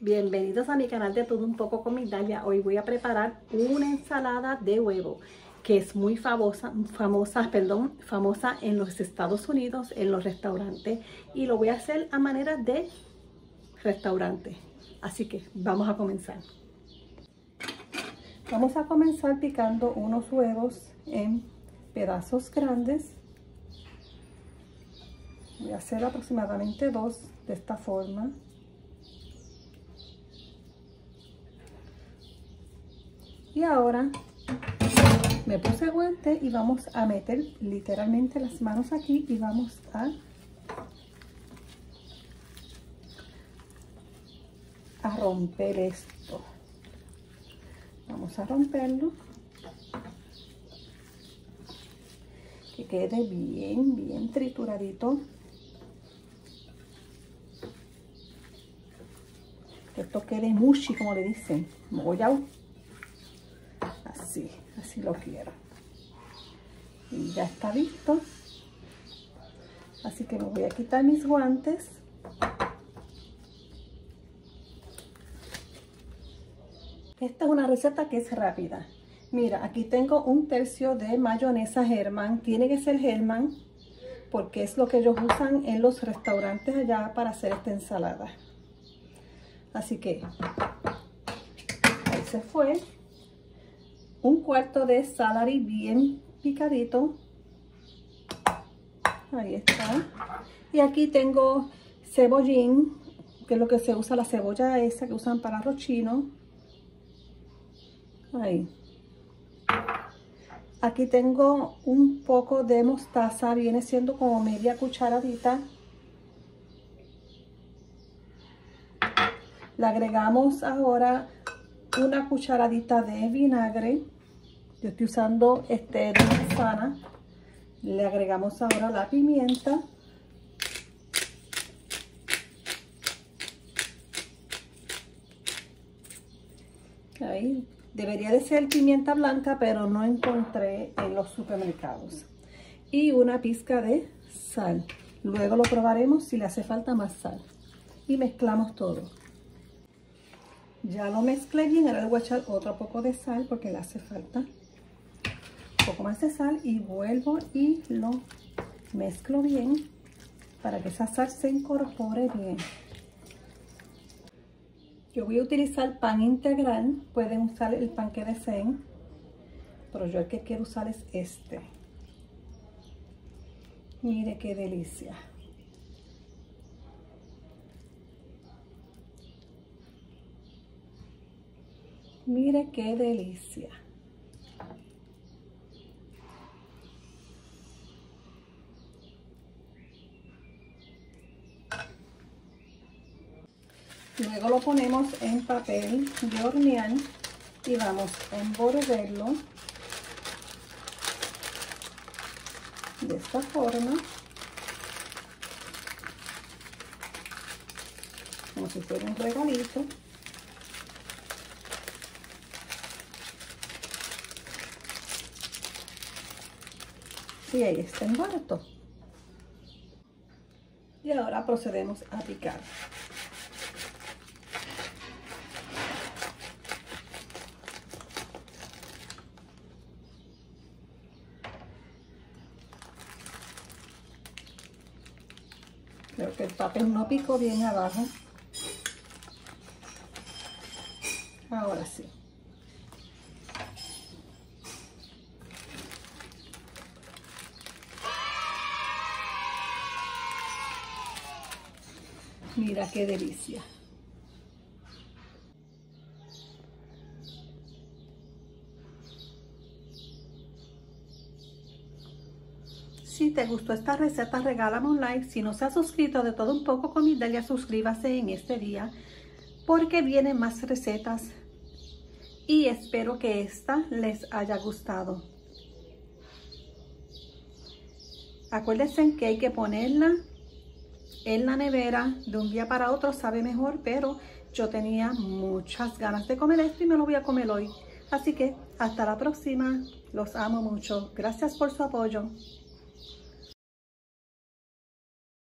bienvenidos a mi canal de Todo Un Poco con Migdalia. Hoy voy a preparar una ensalada de huevo que es muy famosa, famosa, perdón, famosa en los Estados Unidos, en los restaurantes y lo voy a hacer a manera de restaurante. Así que vamos a comenzar. Vamos a comenzar picando unos huevos en pedazos grandes. Voy a hacer aproximadamente dos de esta forma. Y ahora me puse guante y vamos a meter literalmente las manos aquí y vamos a a romper esto. Vamos a romperlo. Que quede bien bien trituradito. Que esto quede mushy como le dicen. Mogollao así así lo quiero. Y ya está listo. Así que me voy a quitar mis guantes. Esta es una receta que es rápida. Mira aquí tengo un tercio de mayonesa Herman tiene que ser Herman porque es lo que ellos usan en los restaurantes allá para hacer esta ensalada. Así que ahí se fue un cuarto de celery bien picadito. Ahí está. Y aquí tengo cebollín, que es lo que se usa, la cebolla esa que usan para arroz chino. Ahí. Aquí tengo un poco de mostaza, viene siendo como media cucharadita. Le agregamos ahora una cucharadita de vinagre. Yo estoy usando este de manzana. Le agregamos ahora la pimienta. Ahí. Debería de ser pimienta blanca, pero no encontré en los supermercados. Y una pizca de sal. Luego lo probaremos si le hace falta más sal. Y mezclamos todo. Ya lo mezclé bien, ahora le voy a echar otro poco de sal porque le hace falta un poco más de sal y vuelvo y lo mezclo bien para que esa sal se incorpore bien. Yo voy a utilizar pan integral, pueden usar el pan que deseen, pero yo el que quiero usar es este. Mire qué delicia. Mire qué delicia. Luego lo ponemos en papel de hornear y vamos a envolverlo de esta forma. Como si fuera un regalito. Y ahí está envuelto. Y ahora procedemos a picar. Creo que el papel no picó bien abajo. Ahora sí. Mira qué delicia. Si te gustó esta receta, regálame un like. Si no se ha suscrito de todo un poco con mi Dalia, suscríbase en este día porque vienen más recetas y espero que esta les haya gustado. Acuérdense que hay que ponerla en la nevera de un día para otro sabe mejor, pero yo tenía muchas ganas de comer esto y me lo voy a comer hoy. Así que hasta la próxima. Los amo mucho. Gracias por su apoyo.